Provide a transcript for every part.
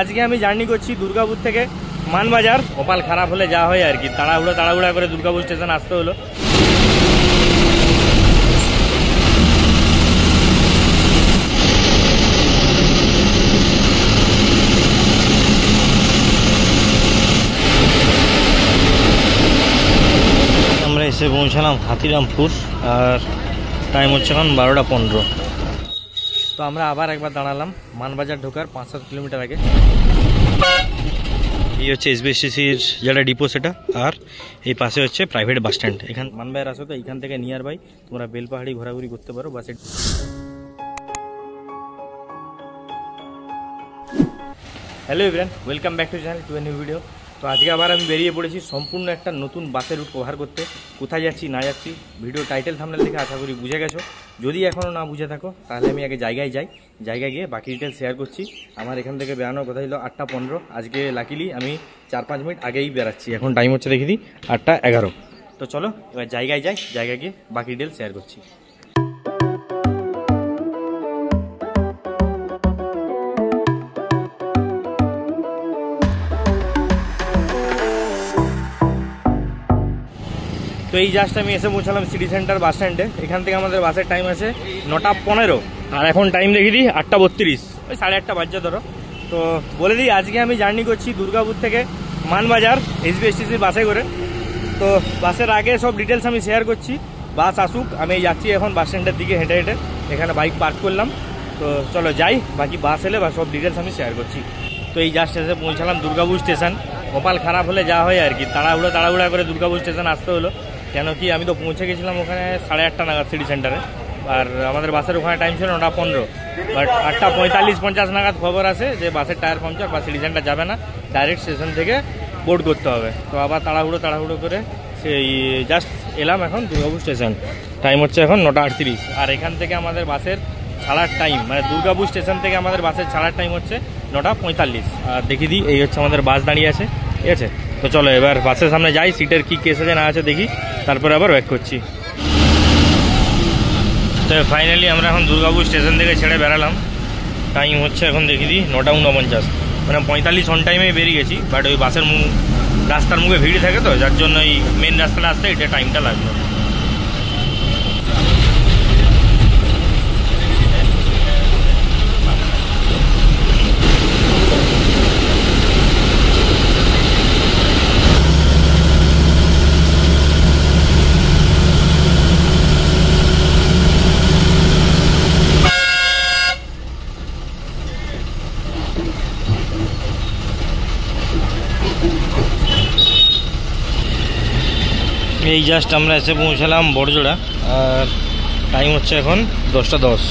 আজকে আমি জার্নি করছি দুর্গাপুর থেকে মানবাজার। কপাল খারাপ হলে যা হয় আর কি। তাড়াহুড়ো, তাড়াহুড়া করে দুর্গাপুর স্টেশন আসতে হলো। আমরা এসে পৌঁছালাম হাতিরামপুর, আর টাইম হচ্ছে এখন বারোটা পনেরো। আমরা আবার একবার দাঁড়ালাম মানবাজার ঢোকার পাঁচ সাত কিলোমিটার আগে এই হচ্ছে এসবিএসটিসির যেটা ডিপো সেটা আর এই পাশে হচ্ছে প্রাইভেট বাস স্ট্যান্ড এখান মানবাজার আসো তো এইখান থেকে নিয়ার বাই তোমরা বেলপাহাড়ি ঘোরাঘুরি করতে পারো বাসে hello everyone welcome back to channel to new video তো আজকে আবার আমি বেরিয়ে পড়েছি সম্পূর্ণ একটা নতুন বাসের রুট কভার করতে। কোথায় যাচ্ছি, না যাচ্ছি ভিডিও টাইটেল থামনেল দেখে আশা করি বুঝে গেছো। যদি এখনও না বুঝে থাকো, তাহলে আমি আগে জায়গায় যাই। জায়গায় গিয়ে বাকি ডিটেলস শেয়ার করছি। আমার এখান থেকে বেরানোর কথা ছিল আটটা পনেরো। আজকে লাকিলি আমি চার পাঁচ মিনিট আগেই বেরাচ্ছি। এখন টাইম হচ্ছে দেখি দিই, আটটা এগারো। তো চলো, এবার জায়গায় যাই, জায়গায় গিয়ে বাকি ডিটেলস শেয়ার করছি। তো এই জাস্ট আমি এসে পৌঁছালাম সিটি সেন্টার বাস স্ট্যান্ডে এখান থেকে আমাদের বাসের টাইম আছে নটা পনেরো। আর এখন টাইম দেখি দিই, আটটা বত্রিশ। ওই সাড়ে আটটা বাজছে ধরো। তো বলে দিই, আজকে আমি জার্নি করছি দুর্গাপুর থেকে মানবাজার এসবিএসটিসির বাসে করে। তো বাসের আগে সব ডিটেলস আমি শেয়ার করছি। বাস আসুক, আমি যাচ্ছি এখন বাস স্ট্যান্ডের দিকে হেঁটে হেঁটে। এখানে বাইক পার্ক করলাম। তো চলো যাই, বাকি বাস এলে বা সব ডিটেলস আমি শেয়ার করছি। তো এই জাস্ট এসে পৌঁছালাম দুর্গাপুর স্টেশন কপাল খারাপ হলে যা হয় আর কি। তাড়াহুড়ো তাড়াহুড়া করে দুর্গাপুর স্টেশন আসতে হলো। কেন কি, আমি তো পৌঁছে গেছিলাম ওখানে সাড়ে আটটা নাগাদ সিটি সেন্টারে আর আমাদের বাসের ওখানে টাইম ছিল নটা পনেরো। বাট আটটা পঁয়তাল্লিশ পঞ্চাশ নাগাদ খবর আছে যে বাসের টায়ার পাংচার বা সিটি সেন্টার যাবে না ডাইরেক্ট স্টেশন থেকে বোর্ড করতে হবে। তো আবার তাড়াহুড়ো তাড়াহুড়ো করে সেই জাস্ট এলাম এখন দুর্গাপুর স্টেশন টাইম হচ্ছে এখন নটা আটত্রিশ। আর এখান থেকে আমাদের বাসের ছাড়ার টাইম মানে দুর্গাপুর স্টেশন থেকে আমাদের বাসের ছাড়ার টাইম হচ্ছে নটা পঁয়তাল্লিশ। আর দেখি দিই, এই হচ্ছে আমাদের বাস দাঁড়িয়ে আছে। ঠিক আছে? তো চলো এবার বাসের সামনে যাই, সিটের কি কেস আছে না আছে দেখি, তারপরে আবার ব্যাক করছি। তো ফাইনালি আমরা এখন দুর্গাপুর স্টেশন থেকে ছেড়ে বেড়ালাম। টাইম হচ্ছে এখন দেখি দিই নটা উনপঞ্চাশ। মানে পঁয়তাল্লিশ অন টাইমেই বেরিয়ে গেছি বাট ওই বাসের মুখ রাস্তার মুখে ভিড় থাকে তো, যার জন্য এই মেন রাস্তাটা আসতে এটা টাইমটা লাগল। এই জাস্ট আমরা এসে পৌঁছালাম বড়জোড়া আর টাইম হচ্ছে এখন দশটা দশ।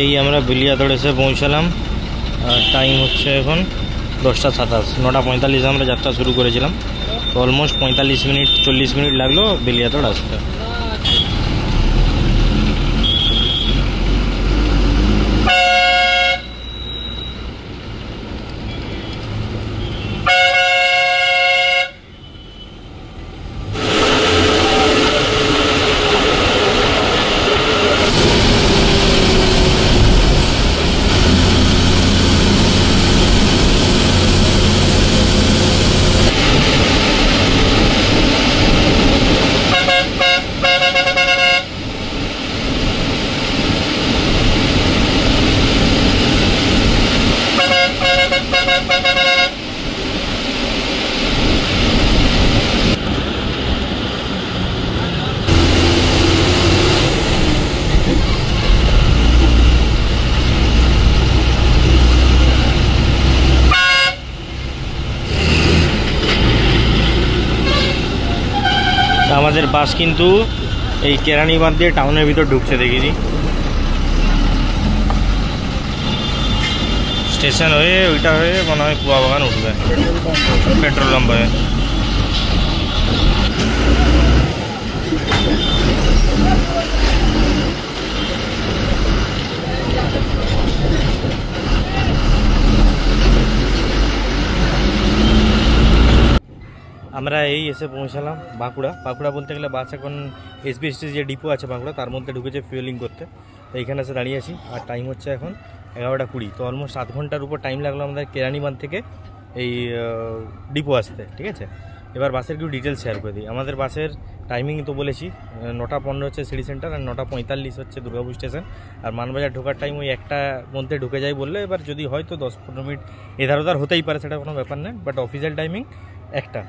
এই আমরা বিলিয়াতড় এসে পৌঁছালাম। টাইম হচ্ছে এখন দশটা সাতাশ। নটা পঁয়তাল্লিশে আমরা যাত্রা শুরু করেছিলাম। তো অলমোস্ট পঁয়তাল্লিশ মিনিট, চল্লিশ মিনিট লাগল বিলিয়াতড় আসতে। আমাদের বাস কিন্তু এই কেরানি বাঁধ দিয়ে টাউনের ভিতর ঢুকছে দেখিনি স্টেশন হয়ে ওইটা হয়ে মনে হয় কুয়া বাগান উঠবে। Petrol pump. হয়ে আমরা এই এসে পৌঁছালাম বাঁকুড়া। বাঁকুড়া বলতে গেলে বাস এখন এসবিএসটি যে ডিপো আছে বাঁকুড়া, তার মধ্যে ঢুকেছে ফুয়েলিং করতে। তো এইখানে এসে দাঁড়িয়ে আছি, আর টাইম হচ্ছে এখন এগারোটা কুড়ি। তো অলমোস্ট সাত ঘণ্টার উপর টাইম লাগল আমাদের কেরানিবাঁধ থেকে এই ডিপো আসতে, ঠিক আছে? এবার বাসের কিছু ডিটেলস শেয়ার করে দিই। আমাদের বাসের টাইমিং তো বলেছি নটা পনেরো হচ্ছে সিটি সেন্টার আর নটা পঁয়তাল্লিশ হচ্ছে দুর্গাপুর স্টেশন আর মানবাজার ঢোকার টাইম ওই একটা মধ্যে ঢুকে যায় বললে, এবার যদি হয় তো দশ পনেরো মিনিট এধার ওধার হতেই পারে, সেটা কোনো ব্যাপার নয়। বাট অফিসিয়াল টাইমিং একটা।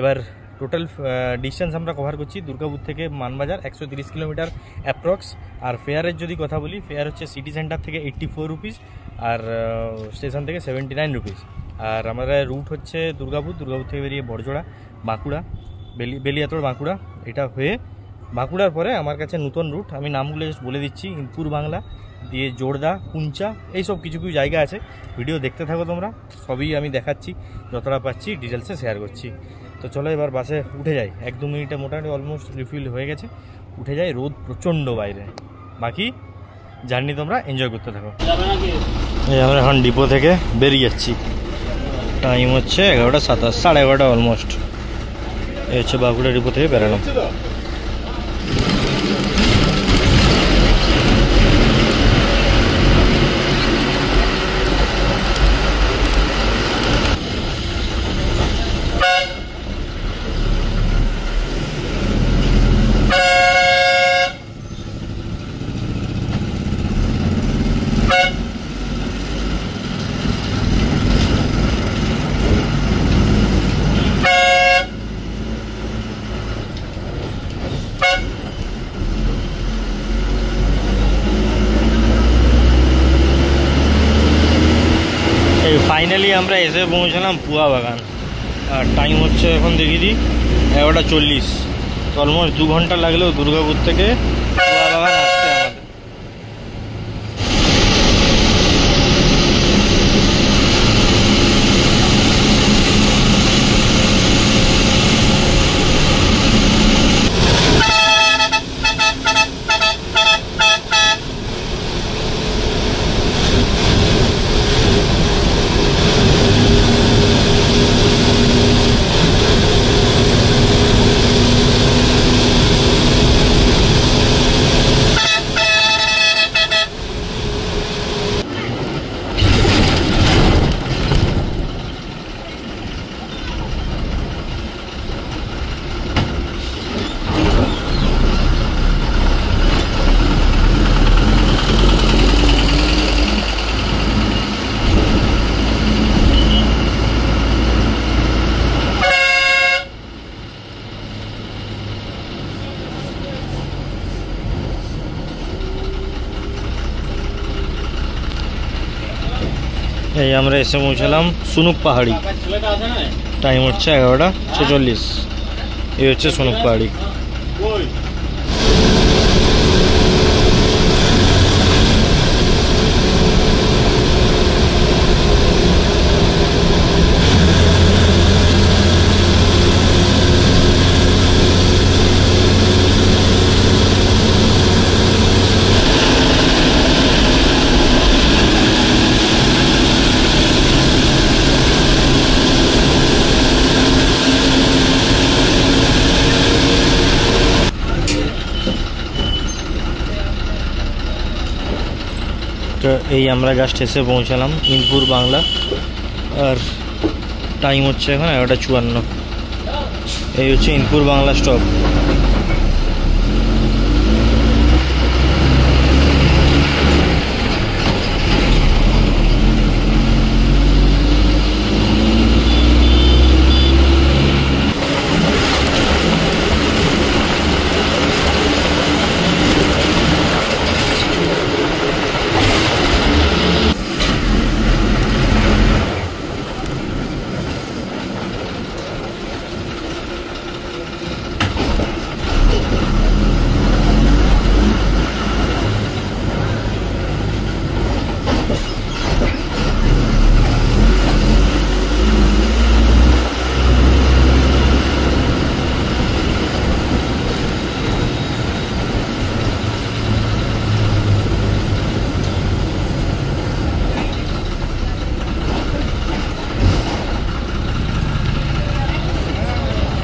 এবার টোটাল ডিস্টেন্স আমরা কভার করছি দুর্গাপুর থেকে মানবাজার, একশো তিরিশ কিলোমিটার অ্যাপ্রক্স আর ফেয়ারের যদি কথা বলি ফেয়ার হচ্ছে সিটি সেন্টার থেকে এইট্টি ফোর রুপিস আর স্টেশন থেকে সেভেন্টি নাইন রুপিস আর আমাদের রুট হচ্ছে দুর্গাপুর দুর্গাপুর থেকে বেরিয়ে বড়জোড়া, বাঁকুড়া, বেলি বেলিয়াতোড় বাঁকুড়া। এটা হয়ে বাঁকুড়ার পরে আমার কাছে নতুন রুট আমি নামগুলো জাস্ট বলে দিচ্ছি, ইনপুর বাংলা, দিয়ে জোরদা, কুঞ্চা, এইসব কিছু কিছু জায়গা আছে। ভিডিও দেখতে থাকো তোমরা, সবই আমি দেখাচ্ছি, যতটা পাচ্ছি ডিটেলসে শেয়ার করছি। তো চলো এবার বাসে উঠে যাই। এক দু মিনিটে মোটামুটি অলমোস্ট রিফিল হয়ে গেছে। উঠে যাই রোদ প্রচণ্ড বাইরে। বাকি জার্নি তোমরা এনজয় করতে থাকো। এই আমরা এখন ডিপো থেকে বেরিয়ে যাচ্ছি। টাইম হচ্ছে এগারোটা সাতাশ, সাড়ে এগারোটা অলমোস্ট এই হচ্ছে বাঁকুড়া ডিপো থেকে বেরালাম। ফাইনালি আমরা এসে পৌঁছালাম পুয়া বাগান। আর টাইম হচ্ছে এখন দেখি দিই, এগারোটা চল্লিশ। অলমোস্ট দু ঘণ্টা লাগলেও দুর্গাপুর থেকে পুয়া বাগান এই আমরা এসে পৌঁছালাম সুনুক পাহাড়ি। টাইম হচ্ছে এগারোটা ছেচল্লিশ। এই হচ্ছে সুনুক পাহাড়ি তো এই আমরা জাস্ট এসে পৌঁছালাম ইনপুর বাংলা। আর টাইম হচ্ছে এখন এগারোটা চুয়ান্ন। এই হচ্ছে ইনপুর বাংলা স্টপ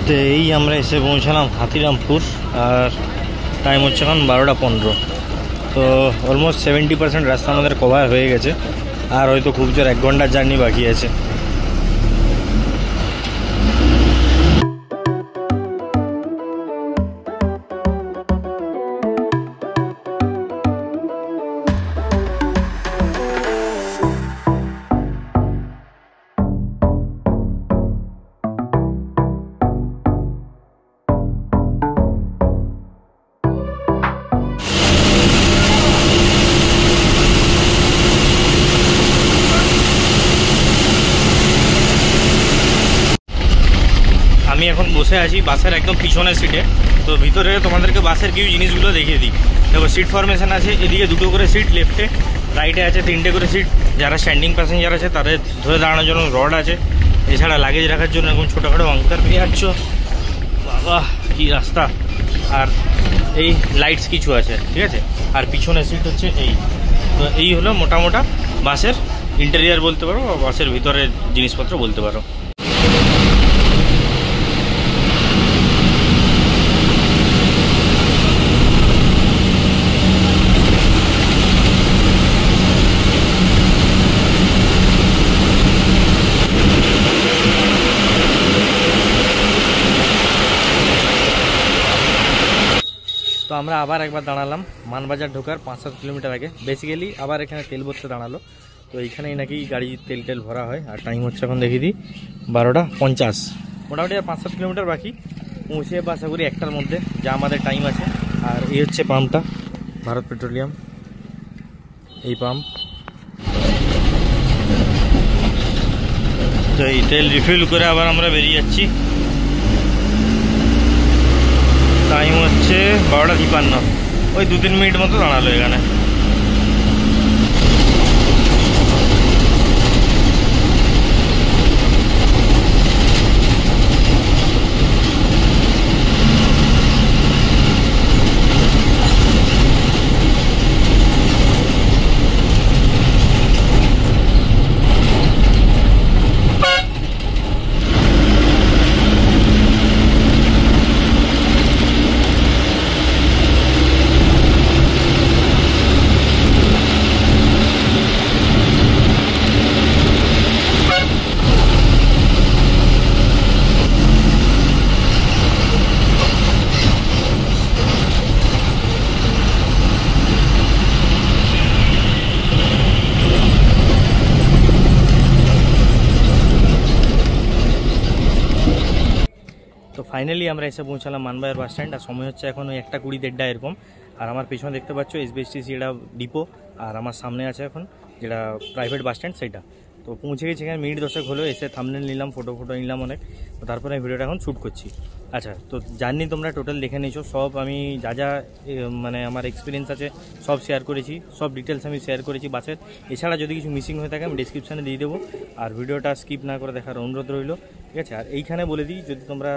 তো এই আমরা এসে পৌঁছালাম হাতিরামপুর, আর টাইম হচ্ছে এখন বারোটা পনেরো। তো অলমোস্ট সেভেন্টি পার্সেন্ট রাস্তা আমাদের কভার হয়ে গেছে, আর হয়তো খুব জোর এক ঘণ্টার জার্নি বাকি আছে। বসে আছি, বাসের একদম পিছনের সিটে তো ভিতরে তোমাদেরকে বাসের কিছু জিনিসগুলো দেখিয়ে দিই। দেখো সিট ফরমেশন আছে, এদিকে দুটো করে সিট লেফটে রাইটে আছে, তিনটে করে সিট যারা স্ট্যান্ডিং প্যাসেঞ্জার আছে, তাদের ধরে দাঁড়ানোর জন্য রড আছে। এছাড়া লাগেজ রাখার জন্য এরকম ছোটোখাটো অঙ্কার পেয়ে যাচ্ছ। বাবা, কি রাস্তা। আর এই লাইটস কিছু আছে, ঠিক আছে? আর পিছনের সিট হচ্ছে এই। তো এই হলো মোটা মোটা বাসের ইন্টেরিয়ার বলতে পারো বাসের ভিতরের জিনিসপত্র বলতে পারো। আমরা আবার একবার দাঁড়ালাম মানবাজার ঢোকার পাঁচ সাত কিলোমিটার আগে। বেসিক্যালি আবার এখানে তেল ভরতে দাঁড়াল। তো এইখানেই নাকি গাড়ি তেল টেল ভরা হয়। আর টাইম হচ্ছে এখন দেখি দিই বারোটা পঞ্চাশ। মোটামুটি আর পাঁচ সাত কিলোমিটার বাকি। পৌঁছে বা আশা করি একটার মধ্যে যা আমাদের টাইম আছে। আর এই হচ্ছে পাম্পটা, ভারত পেট্রোলিয়াম। এই পাম্প। তো এই তেল রিফিল করে আবার আমরা বেরিয়ে যাচ্ছি। টাইম হচ্ছে বারোটা তিপান্ন। ওই দু তিন মিনিট মতো দাঁড়াল এখানে। ফাইনালি আমরা এসে পৌঁছালাম মানবাজার বাস স্ট্যান্ড আর সময় হচ্ছে এখন ওই একটা কুড়ি দেড়টা এরকম। আর আমার পেছনে দেখতে পাচ্ছ এসবিএসটিসি এটা ডিপো আর আমার সামনে আছে এখন যেটা প্রাইভেট বাস স্ট্যান্ড সেটা তো পৌঁছে গেছি এখানে মিনিট দশেক হলো, এসে থামলে নিলাম ফটো ফটো নিলাম অনেক। তারপরে আমি ভিডিওটা এখন শ্যুট করছি। আচ্ছা তো জার্নি তোমরা টোটাল দেখে নিয়েছো, সব আমি যা যা মানে আমার এক্সপিরিয়েন্স আছে, সব শেয়ার করেছি, সব ডিটেলস আমি শেয়ার করেছি বাসের। এছাড়া যদি কিছু মিসিং হয়ে থাকে, আমি ডিসক্রিপশানে দিয়ে দেবো। আর ভিডিওটা স্কিপ না করে দেখার অনুরোধ রইল, ঠিক আছে? আর এইখানে বলে দিই, যদি তোমরা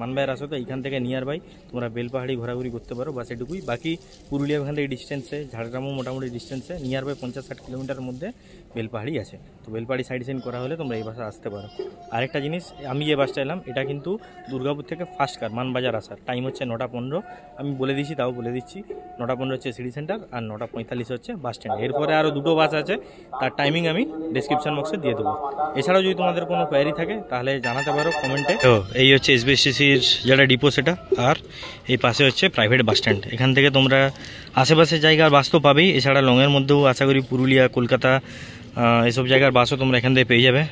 মানবাইয়ের আসো তো এইখান থেকে নিয়ার বাই তোমরা বেলপাহাড়ি ঘোরাঘুরি করতে পারো বাস এটুকুই বাকি পুরুলিয়া ওখান থেকে ডিস্টেন্সে ঝাড়গ্রামও মোটামুটি ডিস্টেন্সে নিয়ার বাই পঞ্চাশ ষাট কিলোমিটারের মধ্যে বেলপাহাড়ি আছে। তো বেলপাহাড়ি সাইড সিন করা হলে তোমরা এই বাসে আসতে পারো। আরেকটা জিনিস, আমি যে বাসটা এলাম, এটা কিন্তু দুর্গাপুর থেকে ফার্স্ট কার, মানবাজার আসার। টাইম হচ্ছে নটা পনেরো। আমি বলে দিচ্ছি তাও বলে দিচ্ছি। নটা পনেরো হচ্ছে সিটি সেন্টার আর নটা পঁয়তাল্লিশ হচ্ছে বাস স্ট্যান্ড এরপরে আরও দুটো বাস আছে, তার টাইমিং আমি ডিসক্রিপশন বক্সে দিয়ে দেবো। এছাড়াও যদি তোমাদের কোনো কোয়ারি থাকে, তাহলে জানাতে পারো কমেন্টে তো এই হচ্ছে এসবিএসটিসির যেটা ডিপো সেটা আর এই পাশে হচ্ছে প্রাইভেট বাস স্ট্যান্ড এখান থেকে তোমরা আশেপাশের জায়গার বাস তো পাবেই। এছাড়া লংয়ের মধ্যেও আশা করি পুরুলিয়া, কলকাতা এসব জায়গার বাসও তোমরা এখান থেকে পেয়ে যাবে।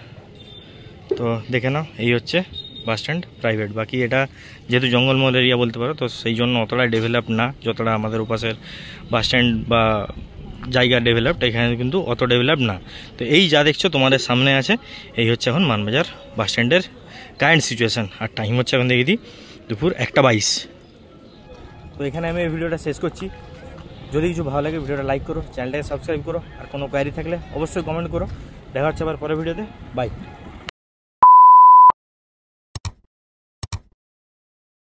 তো দেখে নাও, এই হচ্ছে বাস স্ট্যান্ড প্রাইভেট বাকি এটা যেহেতু জঙ্গলমহল এরিয়া বলতে পারো, তো সেই জন্য অতটা ডেভেলপ না, যতটা আমাদের ওপাশের বাসস্ট্যান্ড বা জায়গা ডেভেলপড এখানে কিন্তু অত ডেভেলপ না। তো এই যা দেখছ তোমাদের সামনে আছে, এই হচ্ছে এখন মানবাজার বাসস্ট্যান্ডের কারেন্ট সিচুয়েশান আর টাইম হচ্ছে এখন দেখি দিই, দুপুর একটা বাইশ। তো এখানে আমি এই ভিডিওটা শেষ করছি। যদি কিছু ভালো লাগে ভিডিওটা লাইক করো চ্যানেলটাকে সাবস্ক্রাইব করো, আর কোনো কোয়ারি থাকলে অবশ্যই কমেন্ট করো। দেখা হচ্ছে আবার পরের ভিডিওতে। বাই